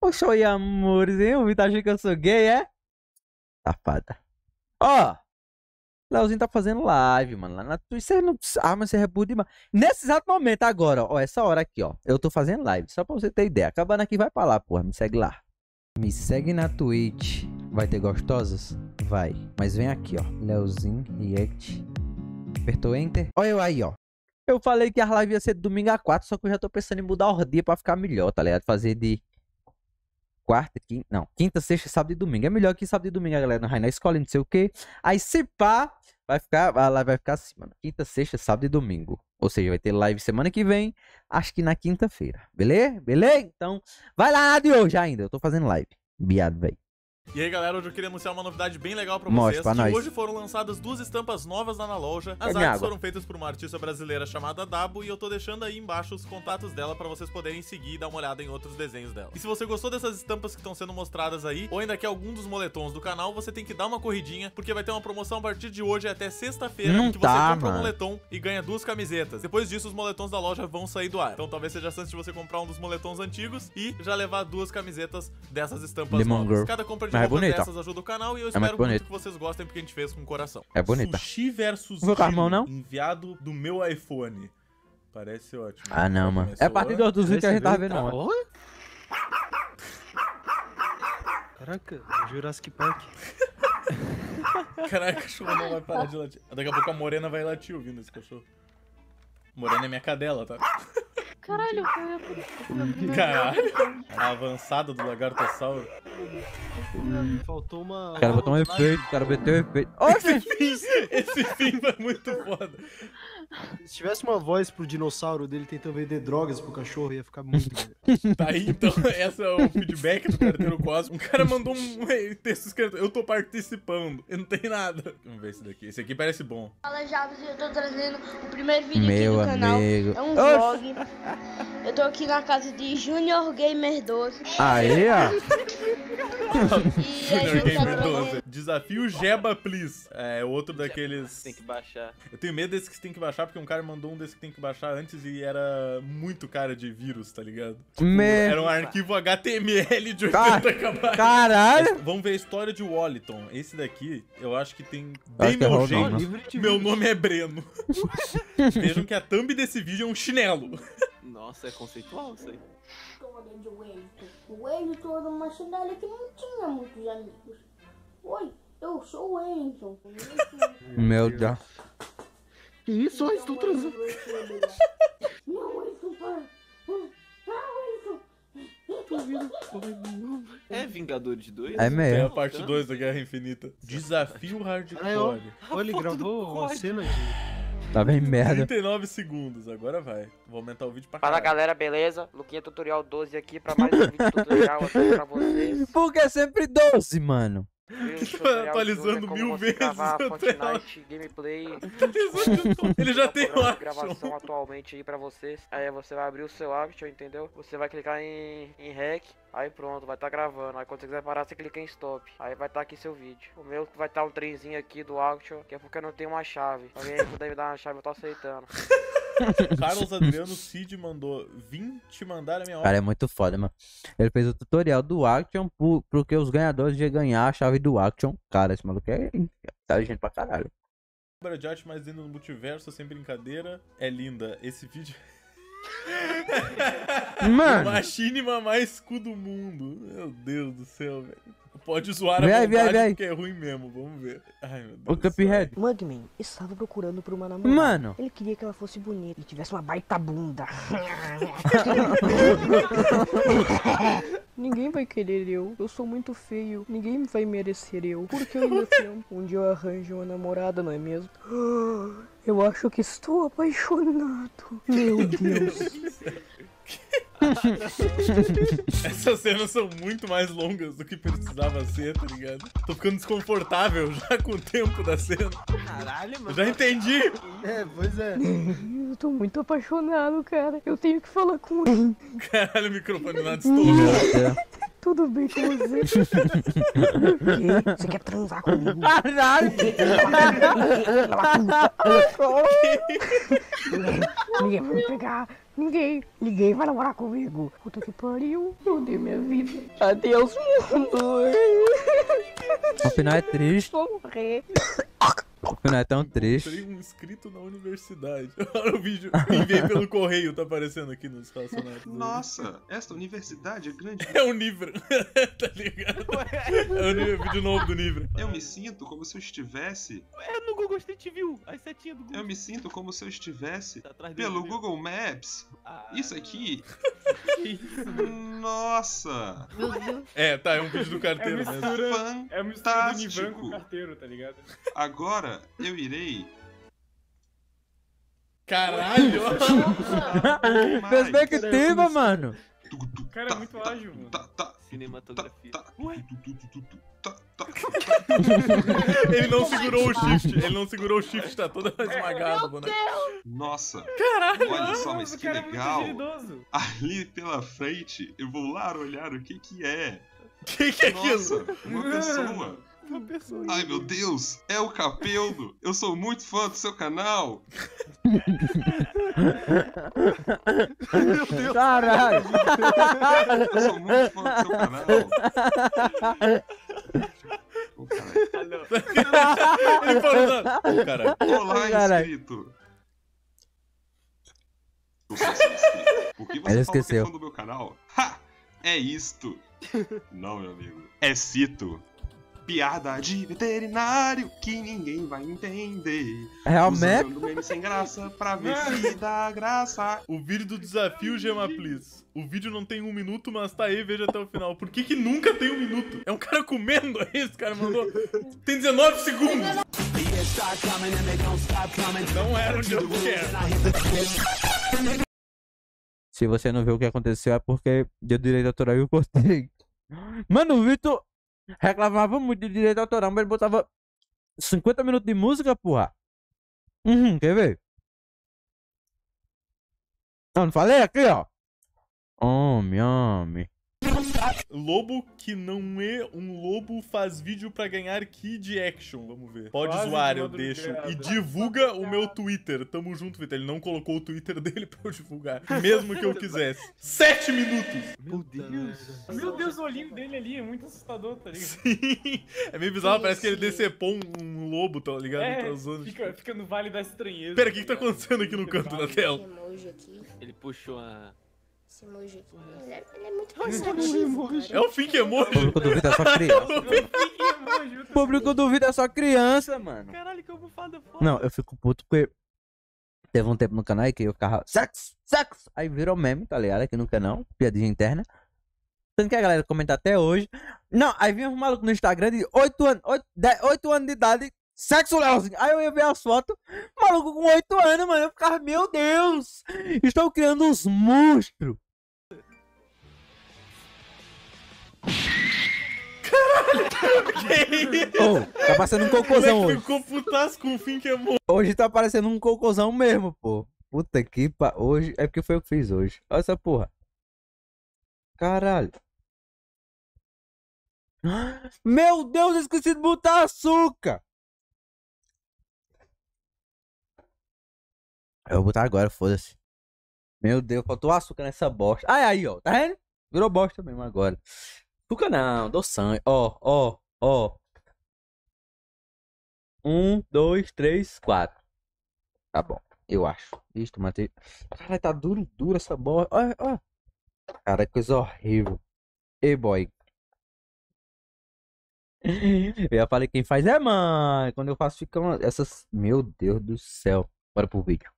Poxa, oi, amores, hein? O Vitor acha que eu sou gay, é? Safada. Ó, Leozinho tá fazendo live, mano. Lá na Twitch. Você não precisa. Ah, mas você é demais. Nesse exato momento, agora, ó. Essa hora aqui, ó. Eu tô fazendo live. Só pra você ter ideia. Acabando aqui, vai pra lá, porra. Me segue lá. Me segue na Twitch. Vai ter gostosas? Vai. Mas vem aqui, ó. Leozinho React. Apertou Enter. Olha eu aí, ó. Eu falei que a live ia ser domingo a 4, só que eu já tô pensando em mudar o dia pra ficar melhor, tá ligado? Fazer de quarta, quinta, não, quinta, sexta, sábado e domingo. É melhor que sábado e domingo a galera não vai na escola, não sei o que. Aí se pá, vai ficar, a live vai ficar assim, mano. Quinta, sexta, sábado e domingo. Ou seja, vai ter live semana que vem, acho que na quinta-feira. Beleza? Beleza? Então, vai lá de hoje ainda. Eu tô fazendo live. Biado, velho. E aí galera, hoje eu queria anunciar uma novidade bem legal pra Mostra vocês. pra nós. hoje foram lançadas duas estampas novas lá na loja. As É artes foram feitas por uma artista brasileira chamada Dabo e eu tô deixando aí embaixo os contatos dela pra vocês poderem seguir e dar uma olhada em outros desenhos dela. E se você gostou dessas estampas que estão sendo mostradas aí, ou ainda quer algum dos moletons do canal, você tem que dar uma corridinha, porque vai ter uma promoção a partir de hoje até sexta-feira, que você tá, compra um mano. moletom e ganha duas camisetas. Depois disso, os moletons da loja vão sair do ar. Então talvez seja a chance de você comprar um dos moletons antigos e já levar duas camisetas dessas estampas Lemon novas. Girl. Cada compra de Mas é bonita. dessas ajuda o canal e eu muito espero muito bonito. que vocês gostem porque a gente fez com coração. É bonita. Sushi versus Não a não? enviado do meu iPhone. Parece ótimo. Ah, não, mano. É a partir do outro vídeo que a gente tava vendo. Oi? Caraca, é Jurassic Park. Caraca, o cachorro não vai parar de latir. Daqui a pouco a Morena vai latir ouvindo esse cachorro. Morena é minha cadela, tá? Caralho, foi Caralho. A avançada do lagartossauro. Faltou uma. O cara botou um efeito, o cara meteu um efeito. Oxi! Esse fim foi muito foda. Se tivesse uma voz pro dinossauro dele tentando vender drogas pro cachorro, ia ficar muito. Tá aí, então, esse é o feedback do carteiro cósmico. Um cara mandou um texto escrito, eu tô participando. E não tem nada. Vamos ver esse daqui. Esse aqui parece bom. Fala Jabs eu tô trazendo o primeiro vídeo Meu aqui do canal. amigo. É um Oxi. vlog. Eu tô aqui na casa de Junior Gamer 12. Aí, ó. E a Junior tá Gamer gravando. 12. Desafio Jeba, please. É outro daqueles. Tem que baixar. Eu tenho medo desse que você tem que baixar, porque um cara mandou um desse que tem que baixar antes e era muito cara de vírus, tá ligado? Tipo, Era um arquivo HTML de 80 Car- KB. Caralho! Vamos ver a história de Walliton. Esse daqui, eu acho que tem bem é meu Rodon, jeito. né? Livre de Meu nome é Breno. Vejam que a thumb desse vídeo é um chinelo. Nossa, é conceitual isso aí. história de Wellington. O Wellington era uma cidade que não tinha muitos amigos. Oi, eu sou o Wellington. Meu Deus. Que isso? Ah, estou transando. Não. É Vingadores 2? É É mesmo. a parte 2 da Guerra Infinita. Desafio Ah. Hardcore. Olha, ele gravou uma cena de. Tá bem merda. 39 segundos, agora vai. Vou aumentar o vídeo pra Fala caralho. galera, beleza? Luquinha Tutorial 12 aqui pra mais um vídeo tutorial aqui pra vocês. Por que sempre 12, mano? De atualizando mil vezes gravar. Fortnite gameplay. Ele já tem o gravação atualmente aí pra vocês. Aí você vai abrir o seu action, entendeu? Você vai clicar em, em rec. Aí pronto, vai estar gravando. Aí quando você quiser parar, você clica em stop. Aí vai estar aqui seu vídeo. O meu vai estar um trenzinho aqui do action, que é porque eu não tenho uma chave. Alguém puder me dar uma chave, eu tô aceitando. Carlos Adriano Cid mandou. Vim te mandar a minha cara é muito foda, mano. Ele fez o tutorial do Action pro, porque os ganhadores iam ganhar a chave do Action. Cara, esse maluco é inteligente pra caralho. Obra de arte mais linda no multiverso, sem brincadeira. É linda. Esse vídeo. Mano, Machinima mais cu do mundo. Meu Deus do céu, velho. Pode zoar Vem a vontade vem aí. porque é ruim mesmo. Vamos ver. Ai, meu Deus. o Cuphead. Mugman estava procurando por uma namorada. Mano, Ele queria que ela fosse bonita e tivesse uma baita bunda. Ninguém vai querer eu. Eu sou muito feio. Ninguém vai merecer eu. Porque eu ainda tenho. Um dia eu arranjo uma namorada, não é mesmo? Eu acho que estou apaixonado. Meu Deus. Essas cenas são muito mais longas do que precisava ser, tá ligado? Tô ficando desconfortável já com o tempo da cena. Caralho, Eu mano. já entendi. É, pois é. Eu tô muito apaixonado, cara. Eu tenho que falar com ele. Caralho, o microfone lá destourou. Tudo bem com você? Você quer transar comigo? Caralho! Ninguém vai me pegar. Ninguém, ninguém vai namorar comigo. Puta que pariu, eu dei minha vida. Adeus, mundo. O final é triste. Vou morrer. O final é tão triste. Comprei um inscrito na universidade. Olha o vídeo. Enviei pelo correio, tá aparecendo aqui nos relacionados. Nossa, esta universidade é grande. É o Nivra. tá ligado? É o vídeo novo do Nivra. Eu me sinto como se eu estivesse. É no Google Street View, as setinhas do Google. Eu me sinto como se eu estivesse Tá pelo viu? Google Maps. Ah, Isso aqui. Nossa! É, tá, é um vídeo do carteiro É mesmo. mistura- É mistura do Fantástico. Nivan com o carteiro, tá ligado? Agora eu irei. Caralho! Perspectiva, mano. O cara é muito ágil, mano. Tá, tá, Cinematografia. tá. Ué? Tá, tá. Ele não segurou o shift. Ele não segurou o shift, tá todo esmagado, mano. Nossa! Caralho! Olha só, mas que cara é muito legal! Ali pela frente, eu vou lá olhar o que que é. Que que é Nossa, aquilo? uma pessoa. Pessoa. Ai meu Deus, é o Capeldo. Eu sou muito fã do seu canal. Caralho. Eu sou muito fã do seu canal. Ô, caralho. Ele falou. Caralho. Olá, Caralho. inscrito. Eu sou seu inscrito. Que você falou que é esqueceu. fã do meu canal? Ha! É isto. Não, meu amigo. É cito. Piada de veterinário que ninguém vai entender. Realmente. Usando meme sem graça pra ver se dá graça. O vídeo do desafio Gema Please. O vídeo não tem um minuto, mas tá aí, veja até o final. Por que que nunca tem um minuto? É um cara comendo, é isso, cara mandou. Tem 19 segundos. Não era o. Se você não viu o que aconteceu é porque deu direito autoral e eu cortei. Mano, o Vitor reclamava muito de direito autoral, mas ele botava 50 minutos de música, porra. Uhum, quer ver? Eu não falei aqui, ó. Homem, homem. Lobo que não é um lobo faz vídeo pra ganhar kid action. Vamos ver. Pode Quase zoar, de eu deixo. madrugada. E divulga o meu Twitter. Tamo junto, Vitor. Ele não colocou o Twitter dele pra eu divulgar. Mesmo que eu quisesse. Sete minutos! Meu Deus. Meu Deus, o olhinho dele ali é muito assustador, tá ligado? Sim. É meio bizarro, parece que ele decepou um, um lobo, tá ligado? É, Tá usando. fica, fica no vale da estranheza. Pera, o que, que tá acontecendo aqui no canto da tela? Ele puxou a. Esse emoji aqui. Ele é, ele é muito pensativo, cara. É o fim que O emoji. público Vitor é só criança. emoji, O público do Vitor é só criança, mano. Caralho, que almofada foda. Não, eu fico puto porque teve um tempo no canal aí que eu ficava sexo, sexo. Aí virou meme, tá ligado? Aqui no canal, piadinha interna. Tanto que a galera comenta até hoje. Não, aí vinha um maluco no Instagram de 8 anos, 8, 10, 8 anos de idade, sexo Leozinho. Aí eu ia ver as fotos, maluco com 8 anos, mano. Eu ficava, meu Deus, estou criando uns monstros. Ô, tá parecendo um O cocôzão hoje. ficou putaço com o fim que é emoji. Hoje tá parecendo um cocôzão mesmo, pô. Puta que pa... Hoje é porque foi eu que fiz hoje. Olha essa porra. Caralho. Meu Deus, eu esqueci de botar açúcar. Eu vou botar agora, foda-se. Meu Deus, faltou açúcar nessa bosta. Ai, aí, ó. Tá vendo? Virou bosta mesmo agora. Açúcar não, doção. Ó, ó, ó. Um, dois, três, quatro. Tá bom, eu acho. Ixi, matei. Caralho, tá duro, duro essa bola. Olha, olha. Cara, coisa horrível. Ei, boy. Eu já falei quem faz é mãe. Quando eu faço, ficam essas. Meu Deus do céu. Bora pro vídeo.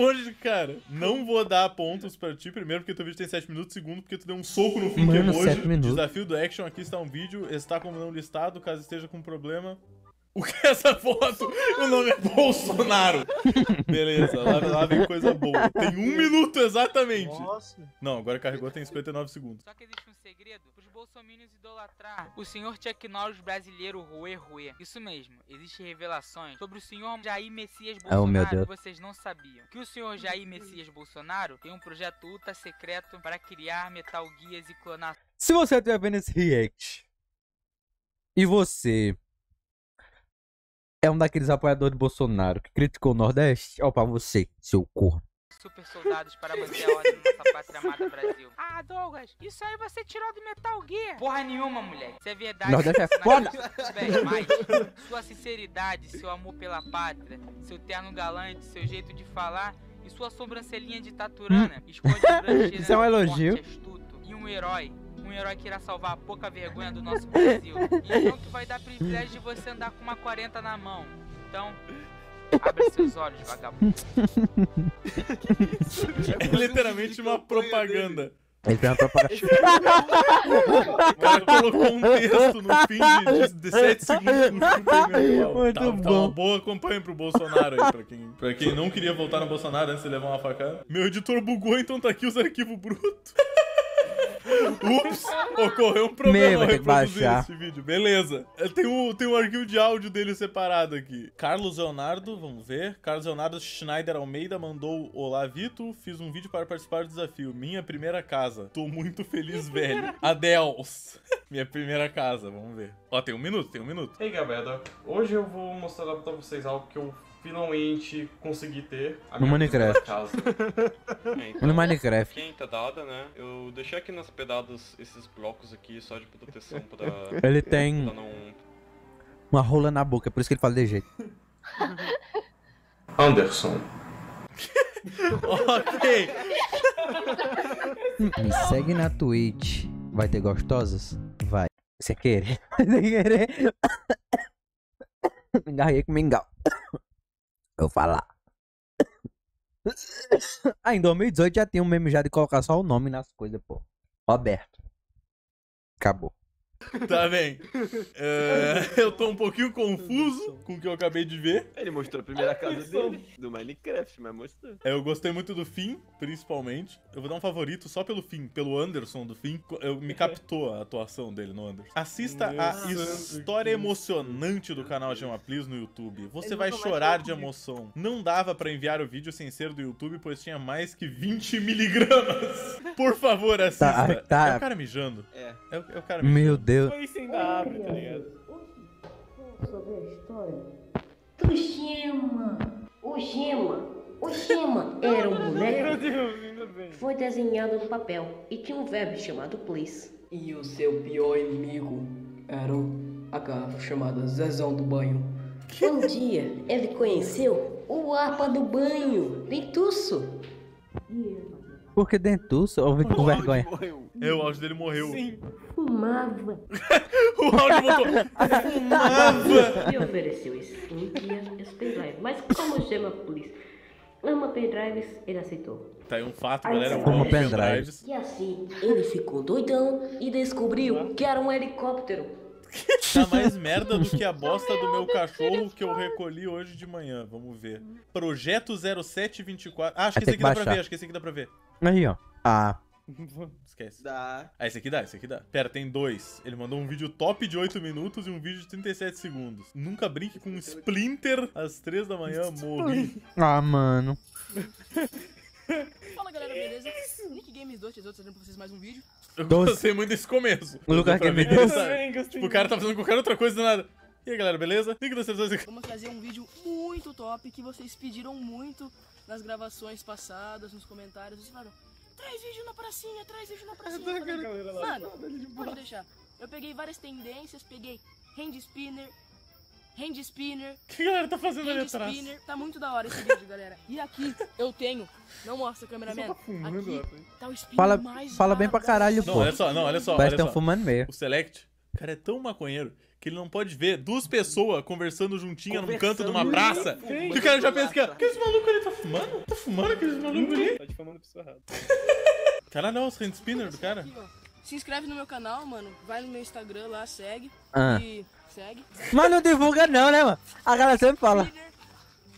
Hoje, cara, não vou dar pontos pra ti. Primeiro, porque teu vídeo tem 7 minutos. Segundo, porque tu deu um soco no fim que é sete minutos. Desafio do Action. Aqui está um vídeo. Está como não listado. Caso esteja com problema. O que é essa foto? O nome é Bolsonaro. Beleza, lá, lá vem coisa boa. Tem um minuto exatamente. Nossa. Não, agora carregou, tem 59 segundos. Só que existe um segredo bolsominions idolatrar o senhor Norris brasileiro Rue Rue. Isso mesmo, existem revelações sobre o senhor Jair Messias Oh, Bolsonaro Deus. que vocês não sabiam. Que o senhor Jair Messias Bolsonaro tem um projeto ultra secreto para criar Metal Guias e clonar Se você estiver vendo esse react e você é um daqueles apoiadores de Bolsonaro que criticou o Nordeste, ó, pra você, seu corno. Super soldados para manter a ordem na nossa pátria amada Brasil. Ah, Douglas, isso aí você tirou do Metal Gear. Porra nenhuma, moleque. Isso é verdade. Nordeste é Se na foda. sua sinceridade, seu amor pela pátria, seu terno galante, seu jeito de falar e sua sobrancelhinha de taturana, esconde a Isso é um um elogio. forte astuto e um herói. Um herói que irá salvar a pouca vergonha do nosso Brasil. E então que vai dar privilégio de você andar com uma 40 na mão. Então, abra seus olhos, vagabundo. É literalmente uma propaganda. Ele fez uma propaganda. O cara colocou um texto no fim de, de 7 segundos. Muito tá, Tá bom. uma boa campanha pro Bolsonaro aí, pra quem, pra quem não queria votar no Bolsonaro antes de levar uma facada. Meu editor bugou, então tá aqui os arquivos brutos. Ups, ocorreu um problema Meu, ao vai ter que reproduzir baixar. esse vídeo. Beleza. É, Tem um, tem um arquivo de áudio dele separado aqui. Carlos Leonardo, vamos ver. Carlos Leonardo Schneider Almeida mandou Olá, Vito. Fiz um vídeo para participar do desafio. Minha primeira casa. Tô muito feliz, velho. Adeus. Minha primeira casa, vamos ver. Ó, tem um minuto, tem um minuto. Ei galera, hoje eu vou mostrar pra vocês algo que eu finalmente consegui ter. A No minha Minecraft. É, então, No Minecraft. Quem tá dada, né? Eu deixei aqui nas pedadas esses blocos aqui só de proteção pra. Ele tem pra não. uma rola na boca, é por isso que ele fala de jeito. Anderson. ok. Me segue na Twitch. Vai ter gostosas? Vai. Você querer? Você querer? Me engarrei com mingau. Eu falar. Ah, em 2018 já tinha um meme já de colocar só o nome nas coisas, pô. Roberto. Acabou. Tá bem. É, eu tô um pouquinho confuso com o que eu acabei de ver. Ele mostrou a primeira casa dele, do Minecraft, mas mostrou. É, Eu gostei muito do fim, principalmente. Eu vou dar um favorito só pelo fim, pelo Anderson do fim. Eu, me captou a atuação dele no Anderson. Assista a história emocionante do canal Chama Please no YouTube. Você Ele vai chorar de emoção. Não dava pra enviar o vídeo sem ser do YouTube, pois tinha mais que 20 miligramas. Por favor, assista. tá. É o cara mijando. É. É o, é o cara Meu Deus. Foi isso ainda abre, tá ligado? Sobre a história do Gema. O Gema. O Gema era um boneco. Foi desenhado no papel e tinha um verbo chamado please. E o seu pior inimigo era a garrafa chamada Zezão do Banho. Um dia ele conheceu o apa do banho, Dentuço. Por que dentuço? Ouvi com vergonha. É, o áudio dele morreu. Fumava. O áudio voltou. Fumava. Me ofereceu esse dia esse pendrive, mas como o Gema Please ama pendrives, ele aceitou. Tá aí um fato, galera. Eu Como pendrives. E assim, ele ficou doidão e descobriu que era um helicóptero. Tá mais merda do que a bosta do meu cachorro que eu recolhi hoje de manhã. Vamos ver. Projeto 0724. Ah, acho que esse aqui que dá pra ver, acho que esse aqui dá pra ver. Aí, ó. Ah. Esquece. Dá. Ah, esse aqui dá, esse aqui dá. Pera, tem dois. Ele mandou um vídeo top de 8 minutos e um vídeo de 37 segundos. Nunca brinque com um Splinter às 3 da manhã, morri. Ah, mano. Fala galera, beleza? Nick Games 2, tesouros, trazendo pra vocês mais um vídeo. Eu Doze. gostei muito desse começo. O Deu ver que Também gostei Tipo, o cara tá fazendo qualquer outra coisa do nada. E aí, galera, beleza? Link das aqui. Vamos trazer um vídeo muito top que vocês pediram muito nas gravações passadas, nos comentários. Vocês falaram, traz vídeo na pracinha, traz vídeo na pracinha. Eu falei, galera lá, Mano, de pode deixar. Eu peguei várias tendências, peguei hand spinner, hand spinner, O que a galera tá fazendo ali atrás? spinner. Tá muito da hora esse vídeo, galera. E aqui eu tenho, não mostra cameraman, Só tá fumando aqui tá o spinner Fala, mais fala bem pra caralho, Não, pô. olha só, não, olha só. Parece olha que tão só. fumando meio. O Select, o cara é tão maconheiro que ele não pode ver duas pessoas conversando juntinha num canto de uma praça. Que o cara já pensa que, ó, que esse maluco ali tá fumando? Tá fumando aquele maluco ali? Tá difamando a pessoa errada. Caralho, olha os hand spinner do cara. Se inscreve no meu canal, mano. Vai no meu Instagram lá, segue. Ah. E segue. Mas não divulga não, né, mano? A galera sempre fala. Líder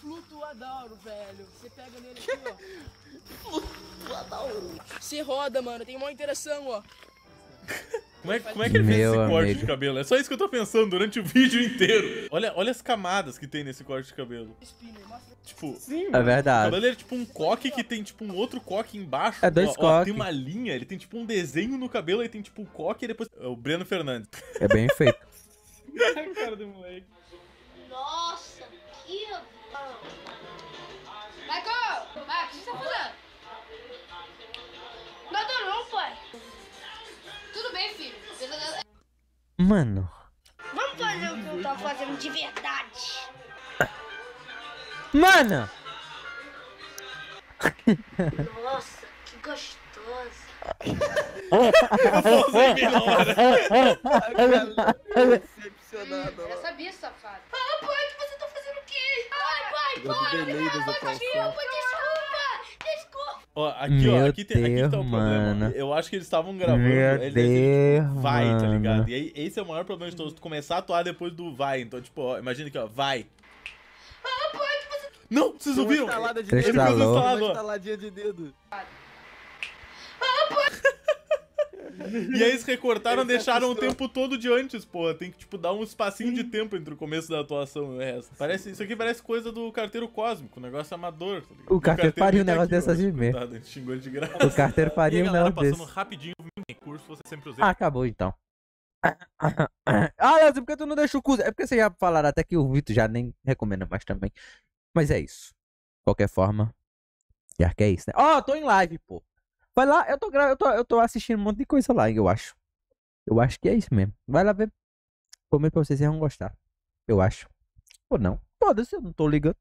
Flutuadauro, velho. Você pega nele aqui, ó. Flutuadauro. Você roda, mano. Tem uma interação, ó. Como é, como é que ele fez Meu esse corte amigo. de cabelo? É só isso que eu tô pensando durante o vídeo inteiro. Olha, olha as camadas que tem nesse corte de cabelo. Tipo, Sim, É o verdade. cabelo é tipo um coque que tem tipo um outro coque embaixo. É dois Ó, ó, coque. Tem uma linha, ele tem tipo um desenho no cabelo, aí tem tipo o coque e depois. É o Breno Fernandes. É bem feito. a cara do moleque. Nossa, Tudo bem, filho. Mano. Vamos fazer o que eu tava fazendo de verdade. Mano! Nossa, que. Decepcionado. Eu sabia, safado. Ah, pai, o que você tá fazendo aqui? Ai, pai, Agora do delay das Desculpa, atuações. desculpa, desculpa. Ó, aqui, ó, Meu aqui tem, aqui tá o Deus, problema. mano. Eu acho que eles estavam gravando. Meu eles, eles, tipo, vai, tá Deus, ligado? mano. E aí, esse é o maior problema de todos. Tu começar a atuar depois do vai. Então, tipo, ó, imagina aqui, ó, vai. Não, vocês Uma ouviram? estalada de Você Ele fez um estalou. instalado, Uma ó. estaladinha de dedo. E aí eles recortaram, deixaram o tempo todo de antes, pô. Tem que, tipo, dar um espacinho Hum. de tempo entre o começo da atuação e o resto. Parece, isso aqui parece coisa do carteiro cósmico, um negócio amador. Tá ligado? O carteiro faria um tá negócio desse ó, assim mesmo. coitado, a gente xingou ele de graça. O carteiro faria um negócio passando desse. rapidinho, o recurso você sempre usei. Ah, acabou então. Ah, Leozinho, por que tu não deixa o cu? É porque vocês já falaram até que o Vitor já nem recomenda mais também. Mas é isso. Qualquer forma. Já que é isso, né? Ó, tô em live, pô. Vai lá, eu tô, eu, tô, eu tô assistindo um monte de coisa lá, eu acho. Eu acho que é isso mesmo. Vai lá ver. Comer pra vocês, vocês vão gostar. Eu acho. Ou não. Foda-se, eu não tô ligando.